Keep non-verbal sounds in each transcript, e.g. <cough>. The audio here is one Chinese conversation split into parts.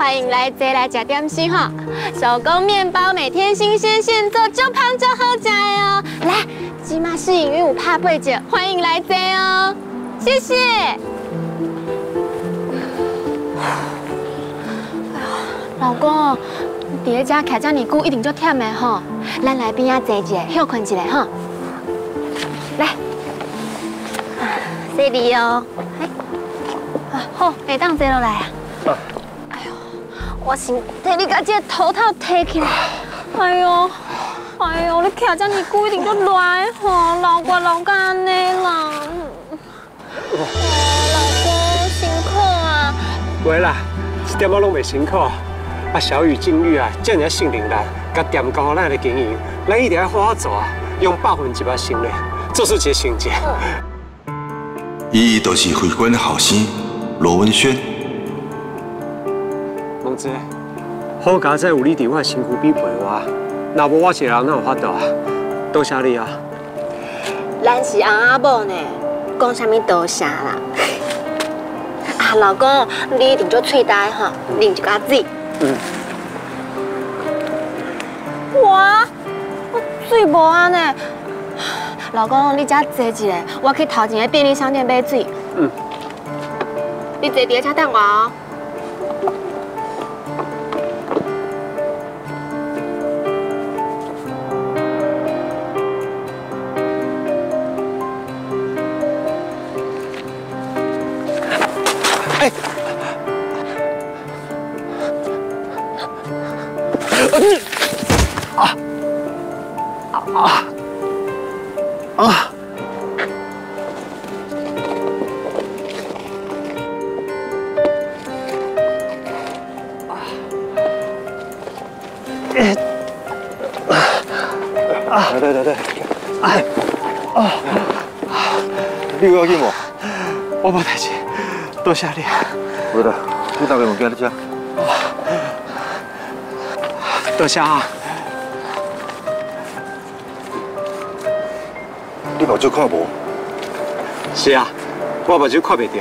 欢迎来这来吃点心哈，手工面包每天新鲜现做，就胖就好吃哦。来，鸡妈试饮约五怕贝姐，欢迎来这哦，谢谢。哎 <sighs> 老公，你在家徛这么久，一定足忝的吼。咱来边仔坐一下，休困一下哈。来，谢你哦。哎，好，会当坐落来啊。我先替你把这个头套提起来。<sighs> 哎呦，哎呦，你徛这么久，一定就热的吼，老怪老干安尼啦。哦，老公辛苦啊。袂啦，一点仔拢袂辛苦。啊，小雨、静玉啊，这样信任咱，甲店高咱来经营，咱一定要好好做啊，用百分之百心力，做出一个成绩。<laughs> 伊就是会馆的后生罗文轩。好佳在有你伫我的身躯边陪我，若无我一个人哪有法度啊？多谢你啊！咱是翁阿某呢，讲啥物多谢啦。<laughs> 啊，老公，你一定做喙呆哈，啉一寡水。嗯。哇，水无安呢？老公，你遮坐一下，我去头前的便利商店买水。嗯。你坐伫车等我哦。来来来来，哎，啊，你有要紧无？我无代志，多谢你。有啦，你大个物件在遮。多谢啊。你目睭看无？是啊，我目睭看袂到。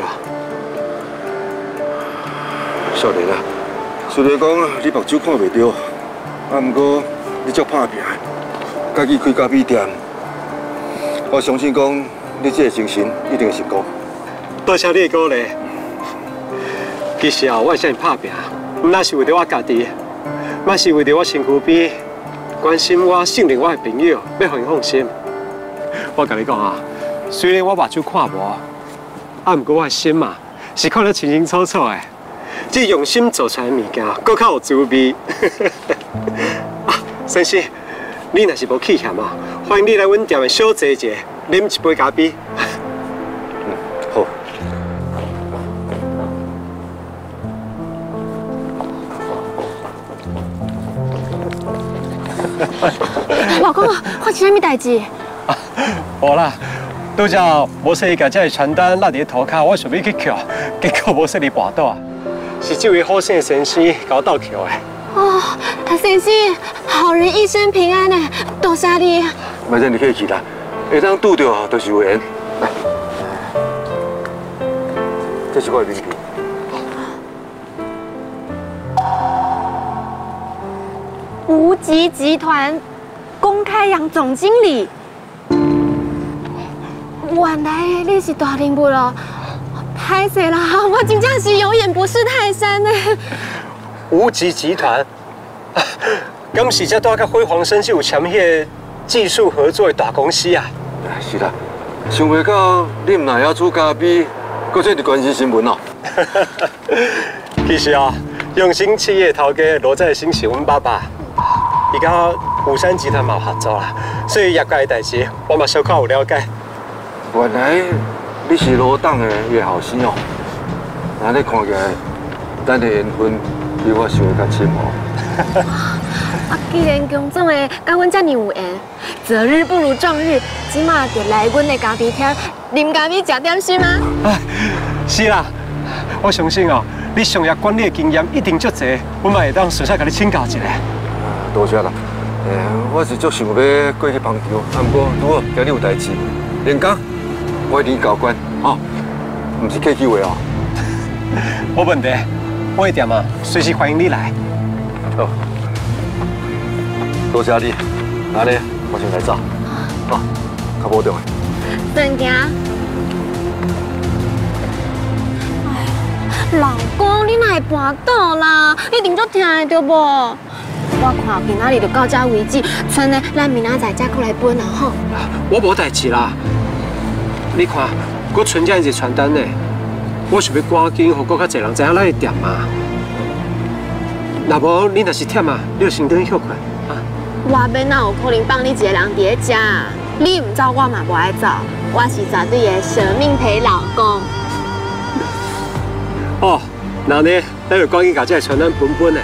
少年啊，虽然讲你目睭看袂到，啊，不过你足拍拼。家己开咖啡店，我相信讲你这个精神一定会成功。多谢你的鼓励。其实啊，我向你拍拼，唔那是为了我家己，嘛是为了我身躯边关心我、信任我的朋友，要让伊放心。我跟你讲啊，虽然我目睭看无，啊，不过我的心嘛是看得清清楚楚的。这用心做出来物件，更较有滋味。啊，<laughs> 先生。你若是无气嫌啊，欢迎你来阮店的小坐一下，饮一杯咖啡。<laughs> 老公，发生啥物代志？无啦，拄只无说伊甲这个传单落伫涂骹，我想要去捡，<laughs> 结果无说你跋倒，是这位好心的先生甲我倒捡的。哦，先生，好人一生平安呢，多谢你。反正你可以去啦，会当拄到都是有缘。来，<laughs> 这是我的名片。无极集团公开杨总经理，原来你是大人物了，拍死啦！我真正是有眼不识泰山呢。无极集团，敢是这带甲辉煌生是有签迄技术合作的大公司啊？是啦，想袂到你唔那要做咖啡，搁做伫关心新闻哦。<laughs> 其实啊，用心企业头家罗在兴是阮爸爸，伊甲武山集团嘛合作啦，所以业界的代志我嘛小可有了解。原来你是罗党的叶后生哦，那你看起来咱的缘分。比我想的较深哦。<laughs> 啊，既然江总的甲阮这么有缘，择日不如撞日，起码得来阮的咖啡厅啉咖啡食点心吗？啊，是啦，我相信哦，你商业管理的经验一定足济，我嘛会当顺便甲你请教一下。多谢啦，诶，我是足想要过去帮助，啊，不过拄好今日有代志，连江我一定交关，哦，唔是客气话哦。<laughs> 冇问题。我的店啊，随时欢迎你来。好，多谢你。那呢，我先来走。好，较保重的。真惊！哎老公，你哪会跋倒啦？一定足疼的对不？我看今仔日就到这为止，剩的咱明仔载再过来分啊吼。我无代志啦。你看，我存这样一传单呢，我想要赶紧，让更较侪人知影咱的店嘛。若无你若是忝啊，你就先等休困啊。我要哪有可能放你一个人伫咧遮？你唔走，我嘛不爱走。我是绝对的舍命陪老公。哦，那呢，咱就赶紧把这个传单分分的，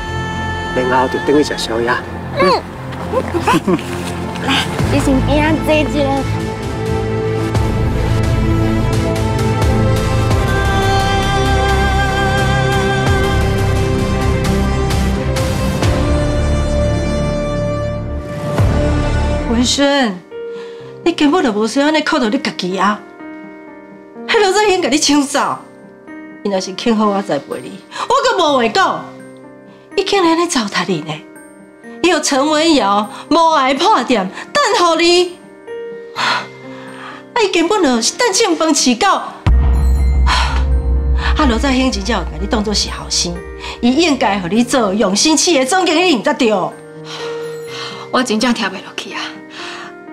然后就等去食宵夜。嗯。来，你先边啊坐一下。文轩，你根本就无需要安尼靠到你家己啊！迄罗在先甲你抢走，伊若是肯好我再陪你，我可无话讲。伊竟然安尼糟蹋你呢？伊有陈文瑶无爱破店，等候你。啊，伊根本就是等庆丰饲狗。啊，罗在兴真正有甲你当作是后生，伊应该互你做用心饲的总经理才对。我真正听袂落去啊！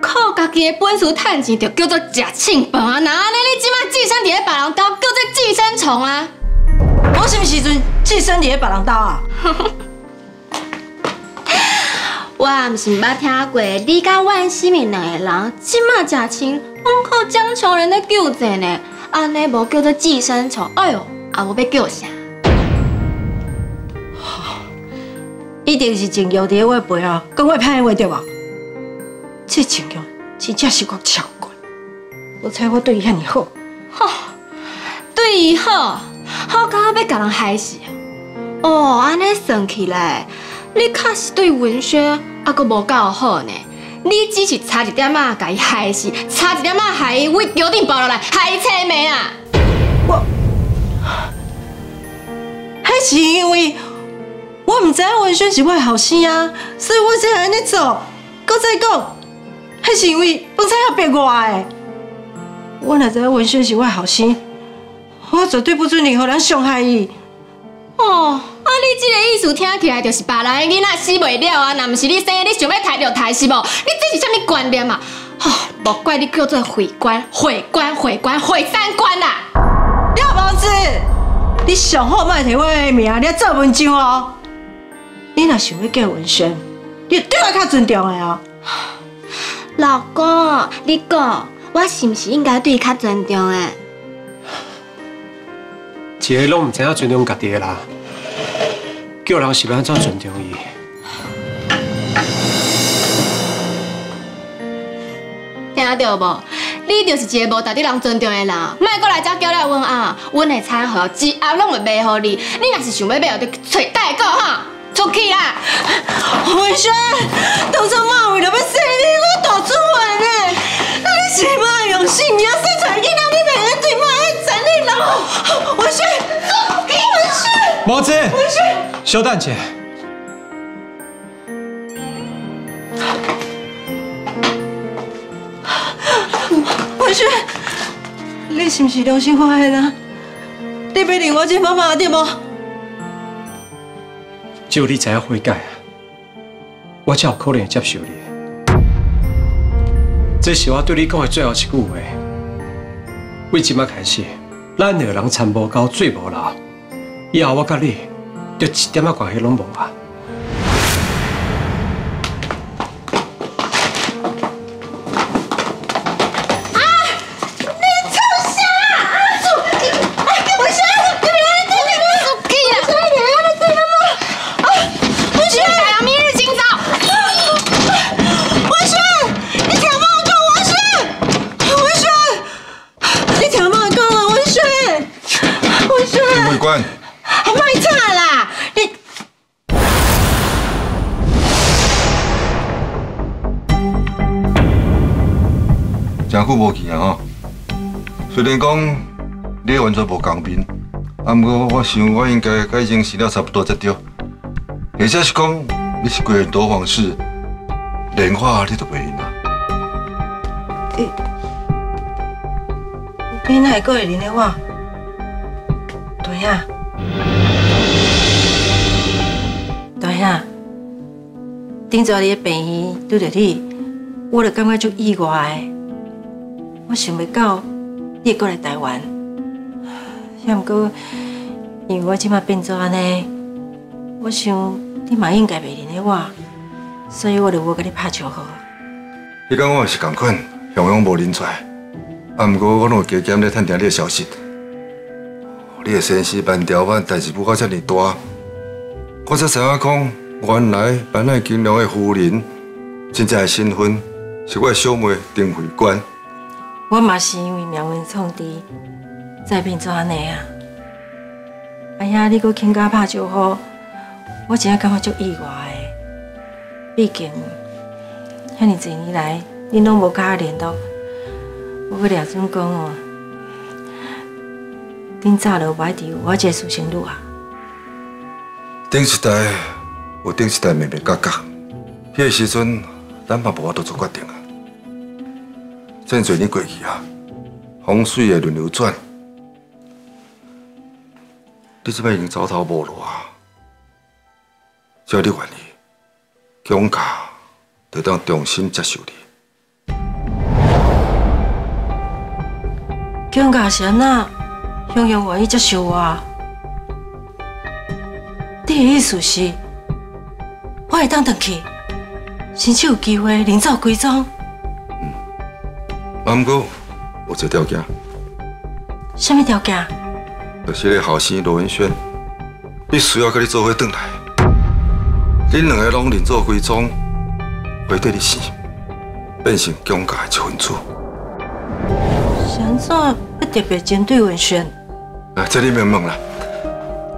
靠家己的本事赚钱，就叫做食清饭啊！那安尼你即马寄生伫咧别人兜，叫做寄生虫啊！我什么时阵寄生伫咧别人兜啊？<laughs> 我毋是毋捌听过你甲万世明两个人即马食亲，光靠江穷人的救济呢？安尼无叫做寄生虫？哎呦，啊无要叫啥？<laughs> 一定是情友伫我背后讲我歹话对无？这情友真正是我超过，我猜我对伊遐尼好，吼，<laughs> 对伊好，好到要甲人害死哦！安尼算起来，你确实对文轩还阁无够好呢。你只是差一点仔甲伊害死，差一点仔害伊为桥顶跑落来，害伊切命啊！我，还是因为。我唔知文轩是我后生啊，所以我才安尼做。搁再讲，还是因为方才要逼我诶。我若知文轩是我后生，我绝对不准任何人伤害伊。哦，啊，你这个意思听起来就是别人的囡仔死袂了啊，那毋是你生，你想要抬就抬是无？你这是什么观念啊？哦，莫怪你叫做毁官、毁官、毁官、毁三观啦！廖王子，你上好莫提我的名，你做文章哦。你若想要叫文轩，你对我较尊重的哦。老公，你讲，我是不是应该对伊较尊重的？一个拢唔知影尊重家己的啦，叫人是要安怎尊重伊？听到无？你就是一个无值得人尊重的人，莫过来再叫来问啊！阮的餐盒一盒拢会卖互你，你若是想要买，就找代购哈。出去啦！文轩，当初妈为了要生你，我大出卖呢。那你是妈用心，你要生出来囡仔，你袂用对妈爱残忍咯。文轩，毛子，文轩，小蛋姐，文轩，你是不是良心发现啊？你要认我这妈妈对无？只有你知影悔改，我才有可能接受你。这是我对你讲的最后一句话。为今麦开始，咱两个人参无到，最无老。以后我甲你，就一点仔关系拢无啊！真久无见啊！吼，虽然讲你完全无共面，啊，不过我想我应该该认识了差不多才对。或者是讲你是过多方式，连话你都袂认啊？你哪会个会认得我？大兄，大兄，顶早你的病院拄着你，我就感觉足意外。我想袂到你会过来台湾，也毋过因为我即马变做安尼，我想你嘛应该袂认得我，所以我就无甲你拍招呼。你讲我也是共款，向阳无认出。啊，不过我拢有加减咧探听你的消息。你的身世万条万代志不过遮尔大，我才知影讲，原来万爱金龙的夫人真正的身份是我的小妹丁慧娟。我嘛是因为命运创治，才变做安尼啊！阿兄，你搁肯甲拍招呼，我真感觉足意外的。毕竟，遐尼侪年来，你拢无甲我联络。我搁掠准讲哦，顶早就怀疑我这私生女啊。顶一代有顶一代面面角角，迄个时阵咱嘛无法度做决定啊。这么多年过去啊，风水会轮流转，你即摆已经走投无路啊。只要你愿意，姜家就当重新接受你。姜家是安那，向阳愿意接受我。你的意思是，我会当回去，甚至有机会临走归宗。啊，不过有一个条件，什么条件？就是你后生罗文轩，必须要跟你做伙转来。恁两个拢临走归宗，回对你死，变成姜家的一份子。想做要特别针对文轩？啊，这你免问啦。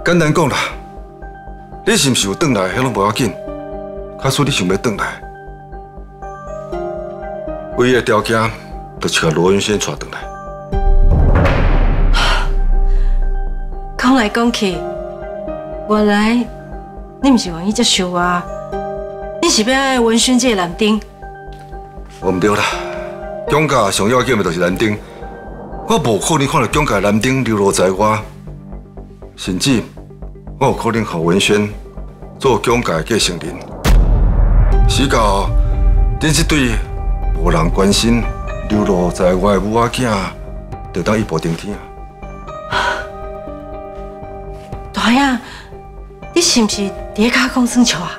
简单讲啦，你是毋是有转来，迄拢无要紧。假使你想要转来，唯一的条件就是甲罗文轩带回来。讲来讲去，原来你不是愿意接受我，你是要爱文轩这个男丁。我唔对啦，姜家上要紧的就是男丁。我无可能看到姜家男丁流落在外，甚至我有可能和文轩做姜家的继承人。死到等这对无人关心、流落在外的母仔囝，就当一步登天啊！大兄，你是毋是伫卡讲算笑啊？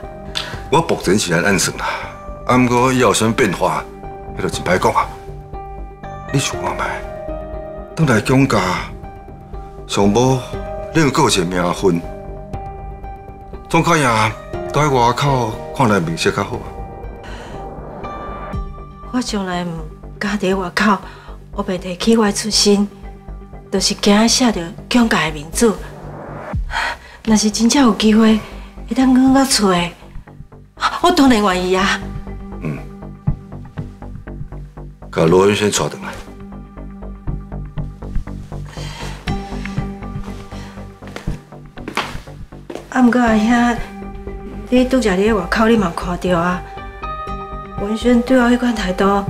我目前是安暗算啦，啊，不过以后有啥变化，迄就真歹讲啊。你想看卖？当来姜家，上无你有个一个名分，总可样在外口看来面色较好。我从来唔敢伫外口，我袂提起我出身，就是惊写着蒋家的名字。若是真正有机会会当讲到厝的，我当然愿意啊。嗯，甲罗文轩带回来。啊，毋过阿兄，你拄则伫外口，你嘛看到啊？文轩对我迄款态度，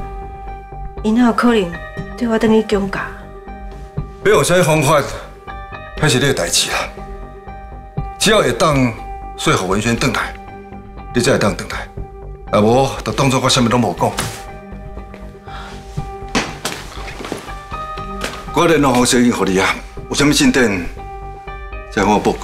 伊哪有可能对我等于姜家？要用啥方法，那是你的代志啦。只要会当说服文轩转来，你才会当转来。啊无，就当作我啥物拢无讲。我联络方式已经给你啊，有啥物进展，再跟我报告。